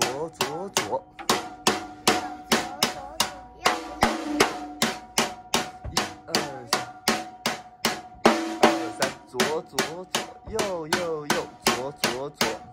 左左左，左左左左右，一二三，二三，左左左，右右右，左左左。